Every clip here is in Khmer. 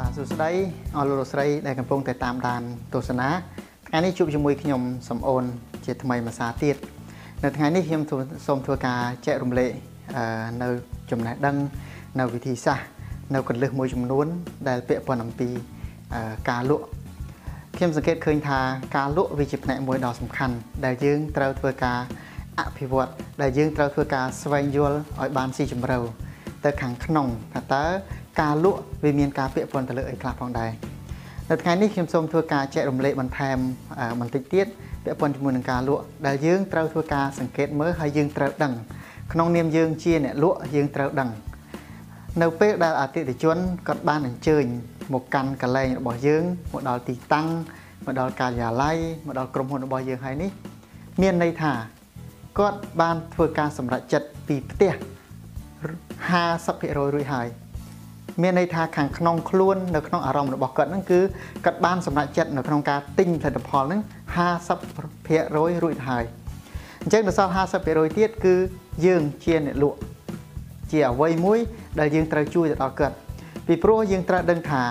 បាទសួស្តីអរលោកលោកស្រីដែលកំពុងតែតាមដានទស្សនាថ្ងៃនេះជួបជាមួយខ្ញុំសំអូនជាថ្មីមួយសារទៀតនៅថ្ងៃនេះខ្ញុំសូមធ្វើការចែករំលែកនៅចំណេះដឹងនៅវិធីសាស្ត្រនៅកលឹះមួយចំនួន ដែលពាក់ព័ន្ធអំពីការលក់ខ្ញុំសង្កេតឃើញថាការលក់វាជាផ្នែកមួយដ៏សំខាន់ដែលយើងត្រូវធ្វើការអភិវឌ្ឍដែលយើងត្រូវធ្វើការស្វែងយល់ឲ្យបានស៊ីជម្រៅទៅខាងក្នុងថាតើ ការលក់វាមានការពាក់ព័ន្ធទៅលើអីខ្លះផងដែរនៅថ្ងៃនេះខ្ញុំសូមធ្វើការចែករំលែកបន្ថែមបន្តិចទៀតពាក់ព័ន្ធជាមួយនឹងការលក់ដែលយើងត្រូវធ្វើការសង្កេតមើលហើយយើងត្រូវដឹងក្នុងនាមយើងជាអ្នកលក់យើងត្រូវដឹងនៅពេលដែលអតិថិជនគាត់បានអញ្ជើញមកកាន់កន្លែងរបស់យើងមកដល់ទីតាំងមកដល់ការិយាល័យមកដល់ក្រុមហ៊ុនរបស់យើងហើយនេះ មានន័យថាគាត់បានធ្វើការសម្រេចចិត្តពីផ្ទះ50%រួចហើយ មានន័យថាខាងក្នុងខ្លួននៅក្នុងអារម្មណ៍របស់គាត់ហ្នឹងគឺគាត់បានសម្រេចចិត្តនៅក្នុងការទិញផលិតផលហ្នឹង50%រួចហើយអញ្ចឹងដល់សល់50%ទៀតគឺយើងជាអ្នកលក់ជាអ្វីមួយដែលយើងត្រូវជួយទៅដល់គាត់ពីព្រោះយើងត្រូវដឹងថា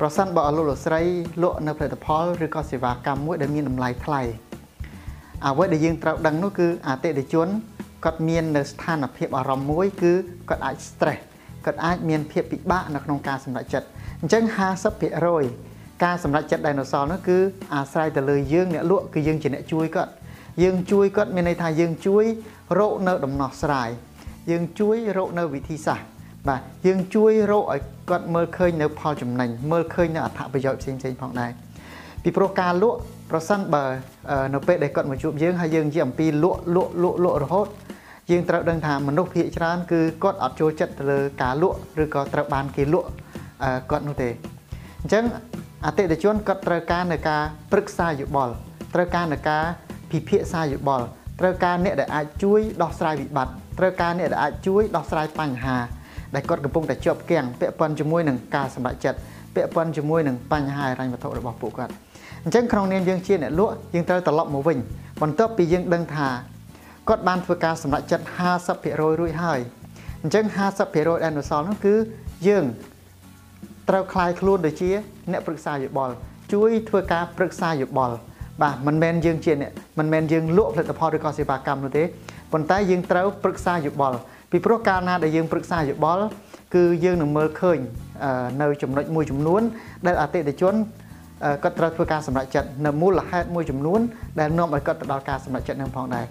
ប្រសិនបើអលោកលោកស្រីលក់នៅផលិតផលឬក៏សេវាកម្មមួយដែលមានតម្លៃថ្លៃអ្វីដែលយើងត្រូវដឹងនោះគឺអតិថិជនគាត់មាននៅស្ថានភាពអារម្មណ៍មួយគឺគាត់អាច stress គាត់អាចមានភាពពិបាកនៅក្នុងការសម្រេចចិត្តអញ្ចឹង50%ការសម្រេចចិត្តដែលនៅសល់នោះគឺអាស្រ័យទៅលើយើងអ្នកលក់គឺយើងជាអ្នកជួយគាត់យើងជួយគាត់មានន័យថាយើងជួយរកនៅដំណោះស្រាយយើងជួយរកនៅវិធីសាស្ត្របាទយើងជួយរកឲ្យគាត់មើលឃើញនៅផលចំណេញមើលឃើញនៅអត្ថប្រយោជន៍ផ្សេងផ្សេងផងដែរពីព្រោះការលក់ប្រសិនបើនៅពេលដែលគាត់មកជួបយើងហើយយើងនិយាយអំពីលក់លក់លក់លក់រហូត យើងត្រូវដឹងថាមនុស្សភាគច្រើនគឺគាត់អត់ចូលចិត្តទៅលើការលក់ឬក៏ត្រូវបានគេលក់គាត់នោះទេអញ្ចឹងអតិថិជនគាត់ត្រូវការនៅការប្រឹក្សាយោបល់ត្រូវការនៅការពិភាក្សាយោបល់ត្រូវការអ្នកដែលអាចជួយដោះស្រាយវិបត្តិត្រូវការអ្នកដែលអាចជួយដោះស្រាយបញ្ហាដែលគាត់កំពុងតែជាប់គាំងពាក់ព័ន្ធជាមួយនឹងការសម្រេចចិត្តពាក់ព័ន្ធជាមួយនឹងបញ្ហាហិរញ្ញវត្ថុរបស់ពួកគាត់អញ្ចឹងក្នុងនាមយើងជាអ្នកលក់យើងត្រូវត្រឡប់មកវិញបន្ទាប់ពីយើងដឹងថា គាត់បានធ្វើការសម្រេចចិត្ត50%រួចហើយអញ្ចឹង50%ដែលនៅសល់នោះគឺយើងត្រូវคลายខ្លួនដូចជា អ្នកប្រឹក្សាយោបល់ជួយធ្វើការប្រឹក្សាយោបល់បាទមិនមែនយើងជាអ្នកមិនមែនយើងលក់ផលិតផលឬក៏សេវាកម្មនោះទេប៉ុន្តែយើងត្រូវប្រឹក្សាយោបល់ពីព្រោះកាលណាដែលយើងប្រឹក្សាយោបល់គឺយើងនឹងមើលឃើញនៅចំណុចមួយចំនួន ដែលអតិថិជនគាត់ត្រូវធ្វើការសម្រេចចិត្តនៅមូលហេតុមួយចំនួនដែលនាំឲ្យគាត់ទៅដល់ការសម្រេចចិត្តនឹងផងដែរ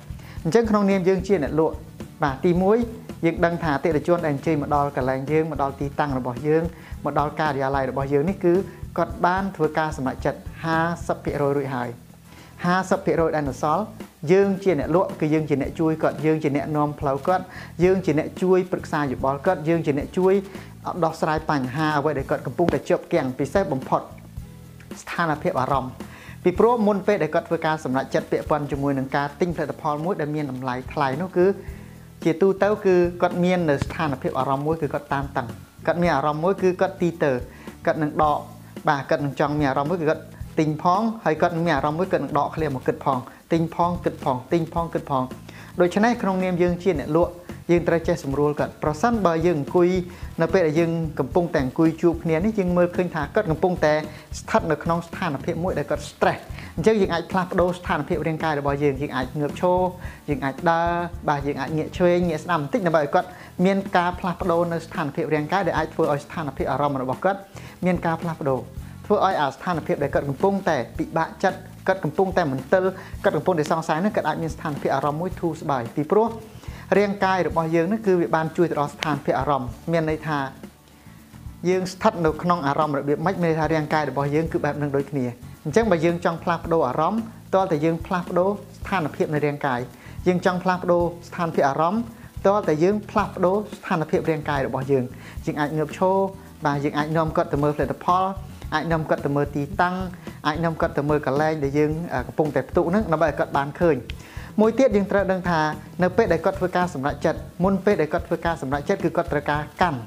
អញ្ចឹងក្នុងនាមយើងជាអ្នកលក់បាទទី1យើងដឹងថាអតិថិជនដែលអញ្ជើញមកដល់កន្លែងយើងមកដល់ទីតាំងរបស់យើងមកដល់ការិយាល័យរបស់យើងនេះគឺគាត់បានធ្វើការសម្រេចចិត្ត50%រួចហើយ50%ដែលនៅសល់យើងជាអ្នកលក់គឺយើងជាអ្នកជួយគាត់យើងជាអ្នកនាំផ្លូវគាត់យើងជាអ្នកជួយប្រឹក្សាយោបល់គាត់យើងជាអ្នកជួយដោះស្រាយបញ្ហាអ្វីដែលគាត់កំពុងតែជាប់គាំងពិសេសបំផុតស្ថានភាពអារម្មណ៍ ពីព្រោះមុនពេលដែលគាត់ធ្វើការសម្រេចចិត្តពាក់ព័ន្ធជាមួយនឹងការទិញផលិតផលមួយដែលមានតម្លៃថ្លៃនោះគឺជាទូទៅគឺគាត់មាននៅស្ថានភាពអារម្មណ៍មួយគឺគាត់តានតឹងគាត់មានអារម្មណ៍មួយគឺគាត់ទីទៅគាត់នឹងដកបាទគាត់នឹងចង់មានអារម្មណ៍មួយគឺគាត់ទិញផងហើយគាត់មានអារម្មណ៍មួយគាត់នឹងដកឃ្លាមកគិតផងទិញផងគិតផងទិញផងគិតផងដូច្នេះក្នុងនាមយើងជាអ្នកលក់ យើងត្រូវចេះសម្រួលគាត់ប្រសិនបើយើងអង្គុយនៅពេលដែលយើងកំពុងតែអង្គុយជួបគ្នានេះយើងមើលឃើញថាគាត់កំពុងតែស្ថិតនៅក្នុងស្ថានភាពមួយដែលគាត់ stress អញ្ចឹងយើងអាចផ្លាស់ប្ដូរស្ថានភាពរាងកាយរបស់យើងយើងអាចងើបឈរយើងអាចដើរបាទយើងអាចងាកឆ្វេងងាកស្ដាំបន្តិចដើម្បីឲ្យគាត់មានការផ្លាស់ប្ដូរនៅស្ថានភាពរាងកាយដែលអាចធ្វើឲ្យស្ថានភាពអារម្មណ៍របស់គាត់មានការផ្លាស់ប្ដូរធ្វើឲ្យអាស្ថានភាពដែលគាត់កំពុងតែពិបាកចិត្តគាត់កំពុងតែមន្ទិលគាត់កំពុងតែសង្ស័យនោះគាត់អាចមានស្ថានភាពអារម្មណ៍មួយធូរស្បើយពីព្រោះ រាងកាយរបស់យើងនេះគឺវាបានជួយទៅដល់ស្ថានភាពអារម្មណ៍មានន័យថាយើងស្ថិតនៅក្នុងអារម្មណ៍របៀបម៉េចមានន័យថារាងកាយរបស់យើងគឺបែបនឹងដូចគ្នាអញ្ចឹងបើយើងចង់ផ្លាស់ប្ដូរអារម្មណ៍តើតែយើងផ្លាស់ប្ដូរស្ថានភាពនៃរាងកាយយើងចង់ផ្លាស់ប្ដូរស្ថានភាពអារម្មណ៍តើតែយើងផ្លាស់ប្ដូរស្ថានភាពរាងកាយរបស់យើងយើងអាចងើបឈរបាទយើងអាចនាំគាត់ទៅមើលផលិតផលអាចនាំគាត់ទៅមើលទីតាំងអាចនាំគាត់ទៅមើលកន្លែងដែលយើងកំពុងតែផ្ទុកហ្នឹងដើម្បីឲ្យគាត់បានឃើញ មួយទៀតយើងត្រូវដឹងថានៅពេលដែលគាត់ធ្វើការសម្រេចចិត្តមុនពេលដែលគាត់ធ្វើការសម្រេចចិត្តគឺគាត់ត្រូវការកាន់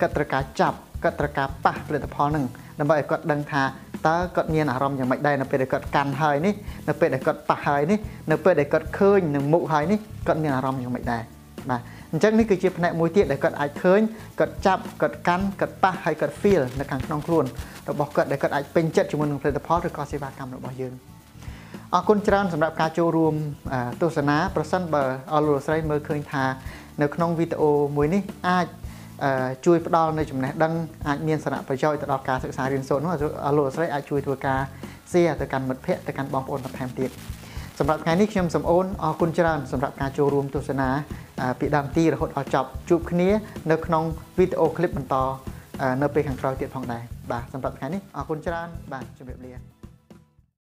គាត់ត្រូវការចាប់គាត់ត្រូវការប៉ះផលិតផលហ្នឹងដើម្បីឲ្យគាត់ដឹងថាតើគាត់មានអារម្មណ៍យ៉ាងម៉េចដែរនៅពេលដែលគាត់កាន់ហើយនេះនៅពេលដែលគាត់ប៉ះហើយនេះនៅពេលដែលគាត់ឃើញនឹងមុខហើយនេះគាត់មានអារម្មណ៍យ៉ាងម៉េចដែរបាទអអញ្ចឹងនេះគឺជាផ្នែកមួយទៀតដែលគាត់អាចឃើញគាត់ចាប់គាត់កាន់គាត់ប៉ះហើយគាត់ feel នៅខាងក្នុងខ្លួនរបស់គាត់ដែលគាត់អាចពេញចិត្តជាមួយនឹងផលិតផលឬក៏សេវាកម្មរបស់យើង អរគុណច្រើនសម្រាប់ការចូលរួមទស្សនាប្រសិនបើអរលោកស្រីមើលឃើញថានៅក្នុងវីដេអូមួយនេះអាចជួយផ្ដល់នៅចំណេះដឹងអាចមានសារៈប្រយោជន៍ទៅដល់ការសិក្សារៀនសូត្រនោះអរលោកស្រីអាចជួយធ្វើការ share ទៅកាន់មិត្តភ័ក្តិទៅកាន់បងប្អូនបន្ថែមទៀតសម្រាប់ថ្ងៃនេះខ្ញុំសូមអូនអរគុណច្រើនសម្រាប់ការចូលរួមទស្សនាពីដើមទីរហូតដល់ចប់ជួបគ្នានៅក្នុងវីដេអូឃ្លីបបន្តនៅពេលខាងក្រោយទៀតផងដែរបាទសម្រាប់ថ្ងៃនេះអរគុណច្រើនបាទជម្រាបលា